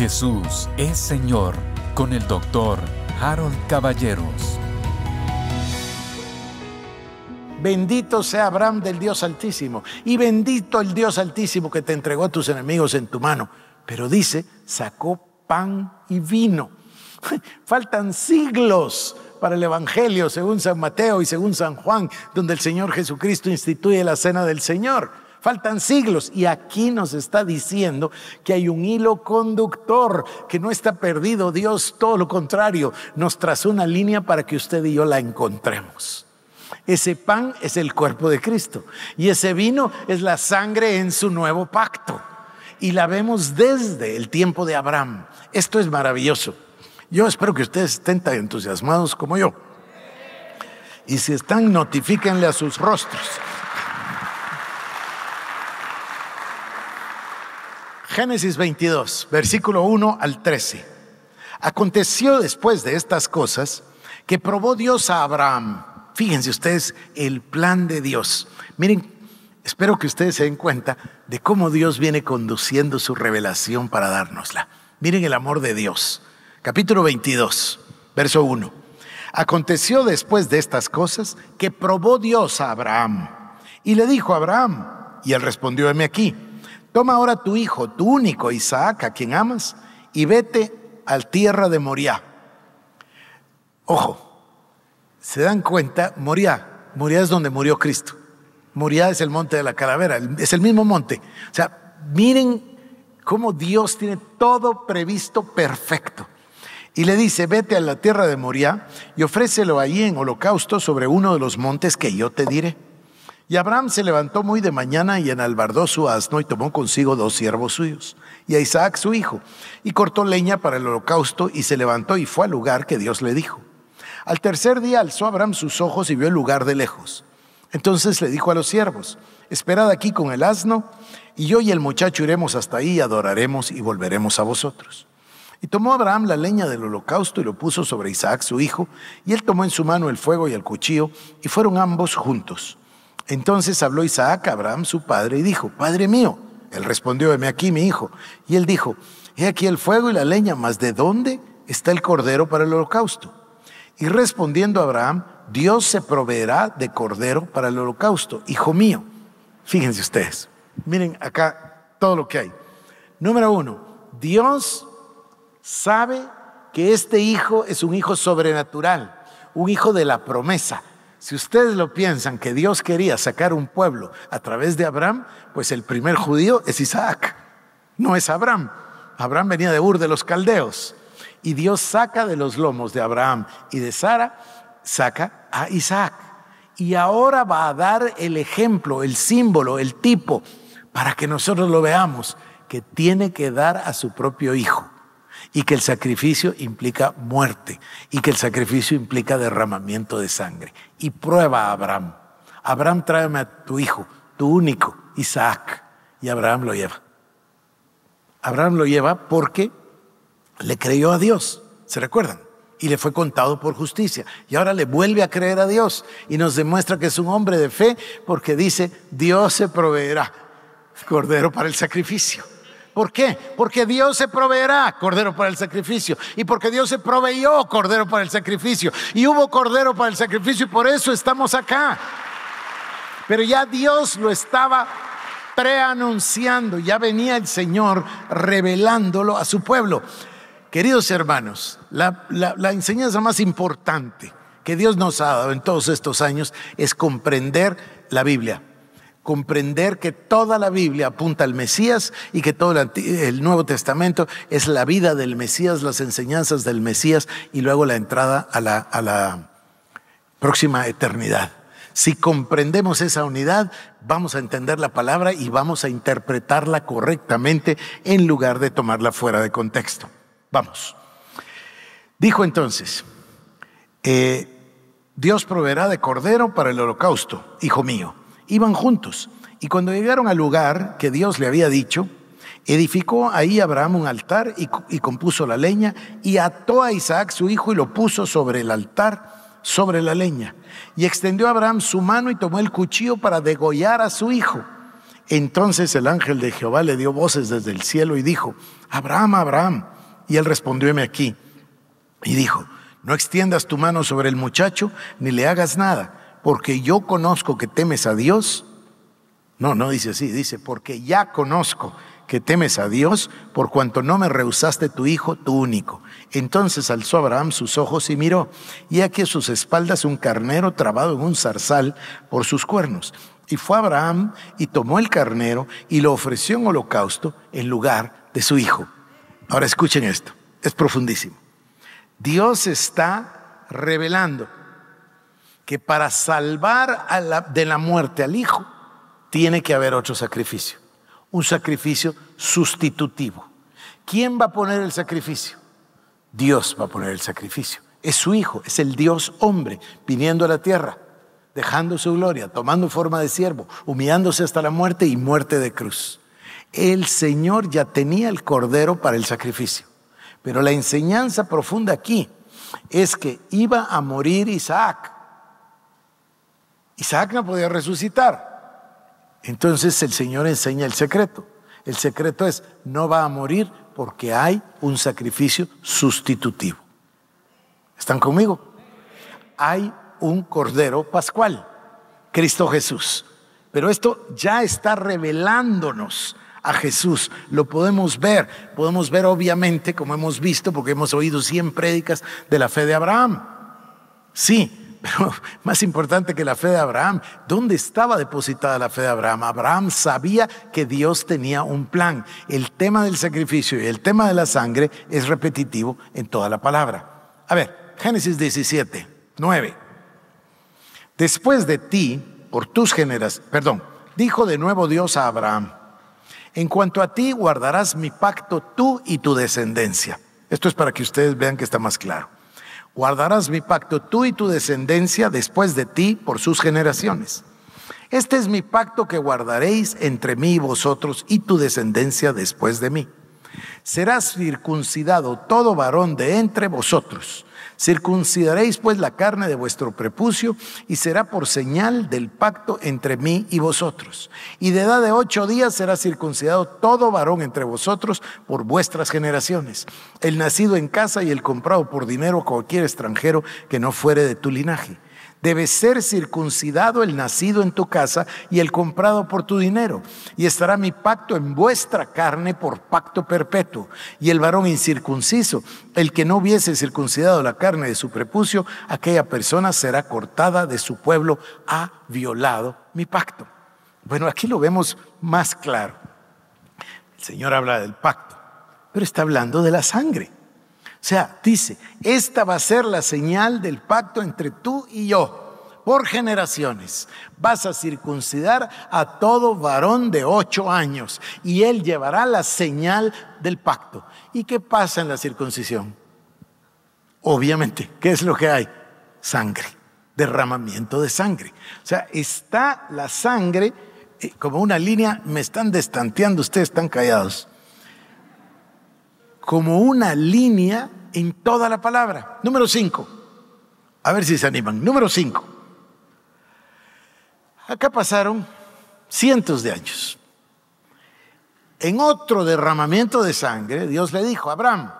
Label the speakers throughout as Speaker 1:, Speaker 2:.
Speaker 1: Jesús es Señor con el doctor Harold Caballeros.
Speaker 2: Bendito sea Abraham del Dios Altísimo y bendito el Dios Altísimo que te entregó a tus enemigos en tu mano. Pero dice, sacó pan y vino. Faltan siglos para el Evangelio según San Mateo y según San Juan, donde el Señor Jesucristo instituye la cena del Señor. Faltan siglos y aquí nos está diciendo que hay un hilo conductor que no está perdido. Dios, todo lo contrario, nos trazó una línea para que usted y yo la encontremos. Ese pan es el cuerpo de Cristo y ese vino es la sangre en su nuevo pacto. Y la vemos desde el tiempo de Abraham. Esto es maravilloso. Yo espero que ustedes estén tan entusiasmados como yo. Y si están, notifíquenle a sus rostros. Génesis 22, versículo 1 al 13. Aconteció después de estas cosas que probó Dios a Abraham. Fíjense ustedes el plan de Dios. Miren, espero que ustedes se den cuenta de cómo Dios viene conduciendo su revelación para dárnosla. Miren el amor de Dios. Capítulo 22, verso 1. Aconteció después de estas cosas que probó Dios a Abraham y le dijo a Abraham, y él respondió, heme aquí Toma ahora tu hijo, tu único Isaac, a quien amas, y vete al tierra de Moriah. Ojo, se dan cuenta, Moriah, Moriah es donde murió Cristo. Moriah es el monte de la calavera, es el mismo monte. O sea, miren cómo Dios tiene todo previsto perfecto. Y le dice, vete a la tierra de Moriah y ofrécelo ahí en holocausto sobre uno de los montes que yo te diré. Y Abraham se levantó muy de mañana y enalbardó su asno y tomó consigo dos siervos suyos y a Isaac su hijo y cortó leña para el holocausto y se levantó y fue al lugar que Dios le dijo. Al tercer día alzó Abraham sus ojos y vio el lugar de lejos. Entonces le dijo a los siervos, esperad aquí con el asno y yo y el muchacho iremos hasta ahí adoraremos y volveremos a vosotros. Y tomó Abraham la leña del holocausto y lo puso sobre Isaac su hijo, y él tomó en su mano el fuego y el cuchillo, y fueron ambos juntos. Entonces habló Isaac a Abraham, su padre, y dijo, Padre mío. Él respondió, heme aquí, mi hijo. Y él dijo, he aquí el fuego y la leña, mas ¿de dónde está el cordero para el holocausto? Y respondiendo Abraham, Dios se proveerá de cordero para el holocausto, hijo mío. Fíjense ustedes, miren acá todo lo que hay. Número uno, Dios sabe que este hijo es un hijo sobrenatural, un hijo de la promesa. Si ustedes lo piensan que Dios quería sacar un pueblo a través de Abraham, pues el primer judío es Isaac, no es Abraham. Abraham venía de Ur de los caldeos y Dios saca de los lomos de Abraham y de Sara, saca a Isaac. Y ahora va a dar el ejemplo, el símbolo, el tipo, para que nosotros lo veamos, que tiene que dar a su propio hijo y que el sacrificio implica muerte y que el sacrificio implica derramamiento de sangre. Y prueba a Abraham. Abraham, tráeme a tu hijo, tu único, Isaac. Y Abraham lo lleva. Abraham lo lleva porque le creyó a Dios, ¿se recuerdan? Y le fue contado por justicia. Y ahora le vuelve a creer a Dios y nos demuestra que es un hombre de fe porque dice, Dios se proveerá cordero para el sacrificio. ¿Por qué? Porque Dios se proveerá cordero para el sacrificio. Y porque Dios se proveyó cordero para el sacrificio. Y hubo cordero para el sacrificio y por eso estamos acá. Pero ya Dios lo estaba preanunciando. Ya venía el Señor revelándolo a su pueblo. Queridos hermanos, la, la enseñanza más importante que Dios nos ha dado en todos estos años es comprender la Biblia comprender que toda la Biblia apunta al Mesías y que todo el Nuevo Testamento es la vida del Mesías, las enseñanzas del Mesías y luego la entrada a la, próxima eternidad. Si comprendemos esa unidad, vamos a entender la palabra y vamos a interpretarla correctamente en lugar de tomarla fuera de contexto. Vamos. Dijo entonces, eh, Dios proveerá de cordero para el holocausto, hijo mío iban juntos. Y cuando llegaron al lugar que Dios le había dicho, edificó ahí Abraham un altar y, compuso la leña y ató a Isaac su hijo y lo puso sobre el altar, sobre la leña. Y extendió Abraham su mano y tomó el cuchillo para degollar a su hijo. Entonces el ángel de Jehová le dio voces desde el cielo y dijo, Abraham, Abraham. Y él respondió, aquí. Y dijo, no extiendas tu mano sobre el muchacho ni le hagas nada, porque yo conozco que temes a Dios. No, no dice así, dice, porque ya conozco que temes a Dios, por cuanto no me rehusaste tu hijo, tu único. Entonces alzó Abraham sus ojos y miró, y aquí a sus espaldas un carnero trabado en un zarzal por sus cuernos. Y fue Abraham y tomó el carnero y lo ofreció en holocausto en lugar de su hijo. Ahora escuchen esto, es profundísimo. Dios está revelando que para salvar de la muerte al hijo, tiene que haber otro sacrificio un sacrificio sustitutivo. ¿Quién va a poner el sacrificio? Dios va a poner el sacrificio. Es su Hijo, es el Dios hombre, viniendo a la tierra, dejando su gloria, tomando forma de siervo, humillándose hasta la muerte y muerte de cruz. El Señor ya tenía el cordero para el sacrificio. Pero la enseñanza profunda aquí es que iba a morir Isaac. Isaac no podía resucitar. Entonces el Señor enseña el secreto. El secreto es, no va a morir porque hay un sacrificio sustitutivo. ¿Están conmigo? Hay un Cordero Pascual, Cristo Jesús. Pero esto ya está revelándonos a Jesús. Lo podemos ver. Podemos ver obviamente, como hemos visto, porque hemos oído 100 prédicas de la fe de Abraham. Sí, pero más importante que la fe de Abraham, ¿dónde estaba depositada la fe de Abraham? Abraham sabía que Dios tenía un plan. El tema del sacrificio y el tema de la sangre es repetitivo en toda la palabra. A ver, Génesis 17, 9. Después de ti, por tus generaciones, perdón, dijo de nuevo Dios a Abraham, en cuanto a ti guardarás mi pacto tú y tu descendencia. Esto es para que ustedes vean que está más claro. Guardarás mi pacto tú y tu descendencia después de ti por sus generaciones. Este es mi pacto que guardaréis entre mí y vosotros y tu descendencia después de mí. Serás circuncidado todo varón de entre vosotros. Circuncidaréis pues la carne de vuestro prepucio y será por señal del pacto entre mí y vosotros. Y de edad de ocho días será circuncidado todo varón entre vosotros por vuestras generaciones, el nacido en casa y el comprado por dinero cualquier extranjero que no fuere de tu linaje Debe ser circuncidado el nacido en tu casa y el comprado por tu dinero. Y estará mi pacto en vuestra carne por pacto perpetuo. Y el varón incircunciso, el que no hubiese circuncidado la carne de su prepucio, aquella persona será cortada de su pueblo, ha violado mi pacto. Bueno, aquí lo vemos más claro. El Señor habla del pacto, pero está hablando de la sangre. O sea, dice, esta va a ser la señal del pacto entre tú y yo por generaciones. Vas a circuncidar a todo varón de ocho años y él llevará la señal del pacto. ¿Y qué pasa en la circuncisión? Obviamente, ¿qué es lo que hay? Sangre, derramamiento de sangre. O sea, está la sangre eh, como una línea, me están destanteando, ustedes están callados como una línea en toda la palabra. Número cinco. A ver si se animan. Número cinco. Acá pasaron cientos de años. En otro derramamiento de sangre, Dios le dijo a Abraham,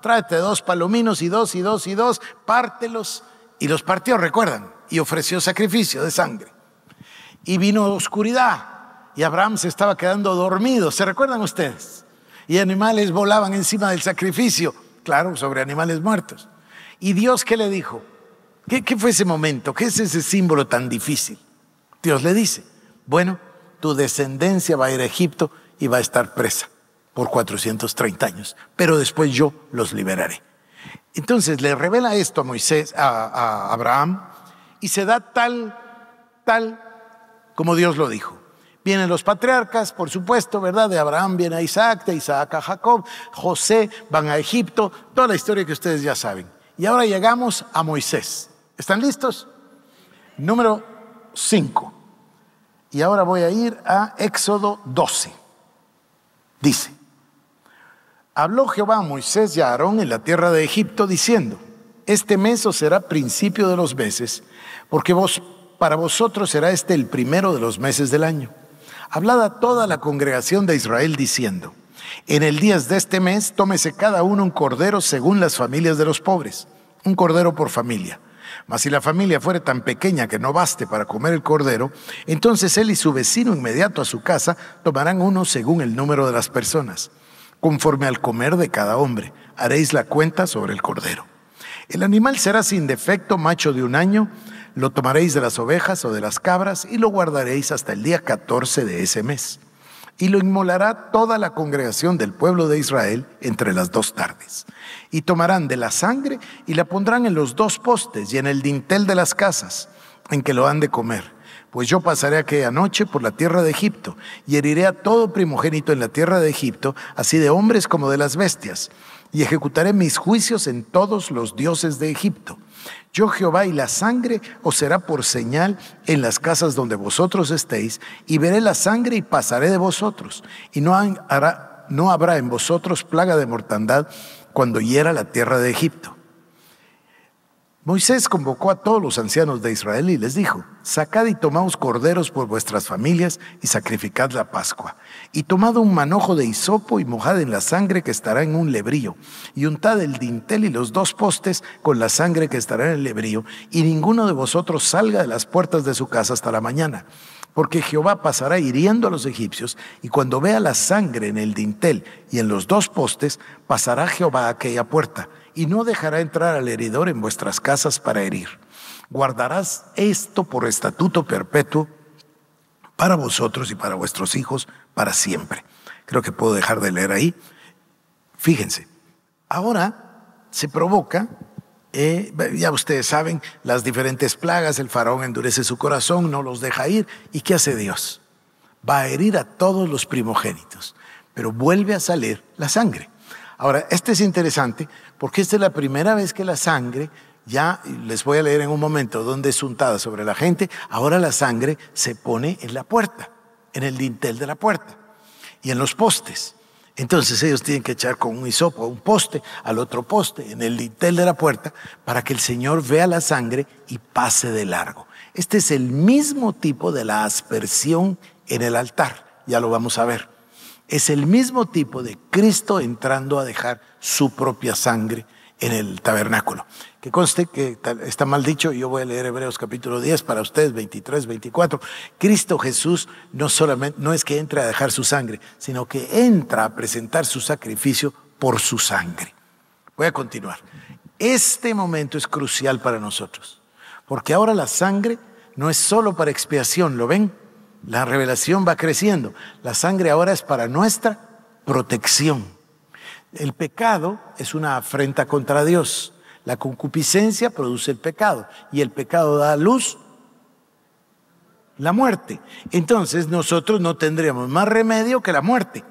Speaker 2: tráete dos palominos y dos y dos y dos, pártelos. Y los partió, recuerdan, y ofreció sacrificio de sangre. Y vino oscuridad, y Abraham se estaba quedando dormido. ¿Se recuerdan ustedes? Y animales volaban encima del sacrificio, claro, sobre animales muertos. ¿Y Dios qué le dijo? ¿Qué, ¿Qué, fue ese momento? ¿Qué es ese símbolo tan difícil? Dios le dice, bueno, tu descendencia va a ir a Egipto y va a estar presa por 430 años, pero después yo los liberaré. Entonces le revela esto a Moisés, a Abraham, y se da tal, tal como Dios lo dijo. Vienen los patriarcas, por supuesto, ¿verdad? De Abraham viene a Isaac, de Isaac a Jacob, José van a Egipto, toda la historia que ustedes ya saben. Y ahora llegamos a Moisés. ¿Están listos? Número 5. Y ahora voy a ir a Éxodo 12. Dice, habló Jehová a Moisés y a Aarón en la tierra de Egipto diciendo, este mes será principio de los meses, porque vos, para vosotros será este el primero de los meses del año. Hablad a toda la congregación de Israel diciendo, en el día de este mes tómese cada uno un cordero según las familias de los pobres, un cordero por familia. Mas si la familia fuere tan pequeña que no baste para comer el cordero, entonces él y su vecino inmediato a su casa tomarán uno según el número de las personas. Conforme al comer de cada hombre, haréis la cuenta sobre el cordero. El animal será sin defecto, macho de un año, lo tomaréis de las ovejas o de las cabras y lo guardaréis hasta el día 14 de ese mes. Y lo inmolará toda la congregación del pueblo de Israel entre las dos tardes. Y tomarán de la sangre y la pondrán en los dos postes y en el dintel de las casas en que lo han de comer. Pues yo pasaré aquella noche por la tierra de Egipto y heriré a todo primogénito en la tierra de Egipto, así de hombres como de las bestias y ejecutaré mis juicios en todos los dioses de Egipto. Yo Jehová y la sangre os será por señal en las casas donde vosotros estéis, y veré la sangre y pasaré de vosotros, y no, habrá en vosotros plaga de mortandad cuando hiera la tierra de Egipto. Moisés convocó a todos los ancianos de Israel y les dijo, sacad y tomaos corderos por vuestras familias y sacrificad la Pascua. Y tomad un manojo de hisopo y mojad en la sangre que estará en un lebrío, y untad el dintel y los dos postes con la sangre que estará en el lebrío, y ninguno de vosotros salga de las puertas de su casa hasta la mañana. Porque Jehová pasará hiriendo a los egipcios, y cuando vea la sangre en el dintel y en los dos postes, pasará Jehová a aquella puerta y no dejará entrar al heridor en vuestras casas para herir. Guardarás esto por estatuto perpetuo para vosotros y para vuestros hijos para siempre. Creo que puedo dejar de leer ahí. Fíjense, ahora se provoca, eh, ya ustedes saben, las diferentes plagas, el faraón endurece su corazón, no los deja ir. ¿Y qué hace Dios? Va a herir a todos los primogénitos, pero vuelve a salir la sangre. Ahora, este es interesante porque esta es la primera vez que la sangre, ya les voy a leer en un momento dónde es untada sobre la gente, ahora la sangre se pone en la puerta, en el dintel de la puerta y en los postes. Entonces ellos tienen que echar con un hisopo a un poste, al otro poste, en el dintel de la puerta, para que el Señor vea la sangre y pase de largo. Este es el mismo tipo de la aspersión en el altar, ya lo vamos a ver es el mismo tipo de Cristo entrando a dejar su propia sangre en el tabernáculo. Que conste que está mal dicho, yo voy a leer Hebreos capítulo 10 para ustedes, 23, 24. Cristo Jesús no solamente, no es que entre a dejar su sangre, sino que entra a presentar su sacrificio por su sangre. Voy a continuar. Este momento es crucial para nosotros, porque ahora la sangre no es solo para expiación, ¿lo ven? La revelación va creciendo. La sangre ahora es para nuestra protección. El pecado es una afrenta contra Dios. La concupiscencia produce el pecado y el pecado da a luz la muerte. Entonces nosotros no tendríamos más remedio que la muerte.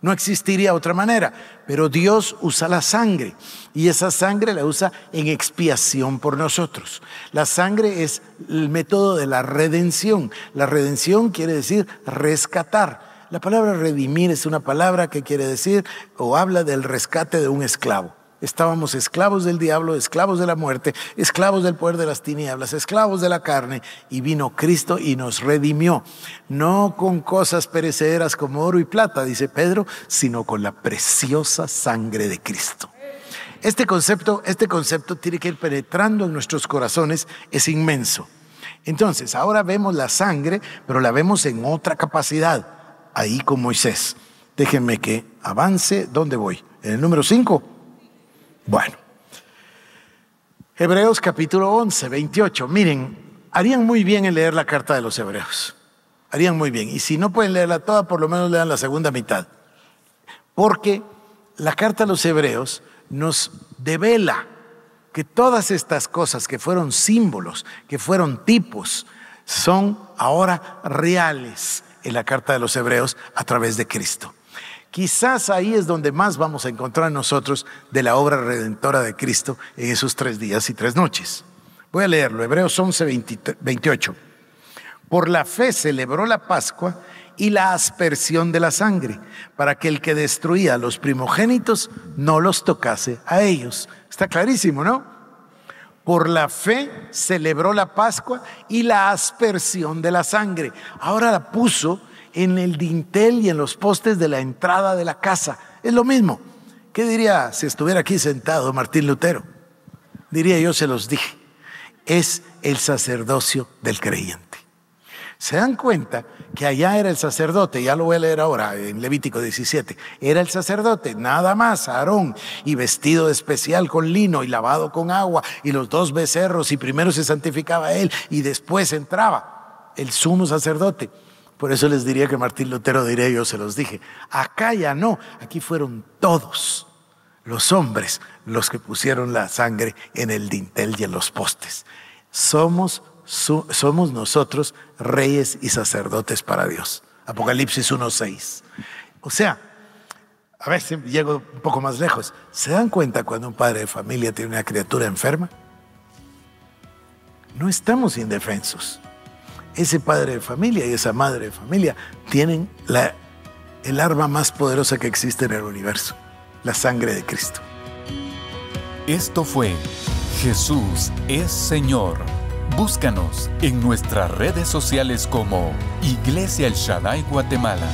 Speaker 2: No existiría otra manera. Pero Dios usa la sangre y esa sangre la usa en expiación por nosotros. La sangre es el método de la redención. La redención quiere decir rescatar. La palabra redimir es una palabra que quiere decir o habla del rescate de un esclavo. Estábamos esclavos del diablo, esclavos de la muerte, esclavos del poder de las tinieblas, esclavos de la carne, y vino Cristo y nos redimió, no con cosas perecederas como oro y plata, dice Pedro, sino con la preciosa sangre de Cristo. Este concepto, este concepto tiene que ir penetrando en nuestros corazones, es inmenso. Entonces, ahora vemos la sangre, pero la vemos en otra capacidad, ahí con Moisés. Déjenme que avance, ¿dónde voy? En el número 5. Bueno, Hebreos capítulo 11, 28. Miren, harían muy bien en leer la carta de los Hebreos. Harían muy bien. Y si no pueden leerla toda, por lo menos lean la segunda mitad. Porque la carta de los Hebreos nos devela que todas estas cosas que fueron símbolos, que fueron tipos, son ahora reales en la carta de los Hebreos a través de Cristo. Quizás ahí es donde más vamos a encontrar nosotros de la obra redentora de Cristo en esos tres días y tres noches. Voy a leerlo, Hebreos 11, 28. Por la fe celebró la Pascua y la aspersión de la sangre, para que el que destruía a los primogénitos no los tocase a ellos. Está clarísimo, ¿no? Por la fe celebró la Pascua y la aspersión de la sangre. Ahora la puso en el dintel y en los postes de la entrada de la casa. Es lo mismo. ¿Qué diría si estuviera aquí sentado Martín Lutero? Diría yo, se los dije, es el sacerdocio del creyente. Se dan cuenta que allá era el sacerdote, ya lo voy a leer ahora en Levítico 17, era el sacerdote, nada más, Aarón, y vestido de especial con lino y lavado con agua, y los dos becerros, y primero se santificaba él y después entraba el sumo sacerdote. Por eso les diría que Martín Lutero diría, yo se los dije, acá ya no, aquí fueron todos los hombres los que pusieron la sangre en el dintel y en los postes. Somos, somos nosotros reyes y sacerdotes para Dios. Apocalipsis 1.6. O sea, a si llego un poco más lejos. ¿Se dan cuenta cuando un padre de familia tiene una criatura enferma? No estamos indefensos ese padre de familia y esa madre de familia tienen la, el arma más poderosa que existe en el universo, la sangre de Cristo.
Speaker 1: Esto fue Jesús es Señor. Búscanos en nuestras redes sociales como Iglesia El Shaddai Guatemala.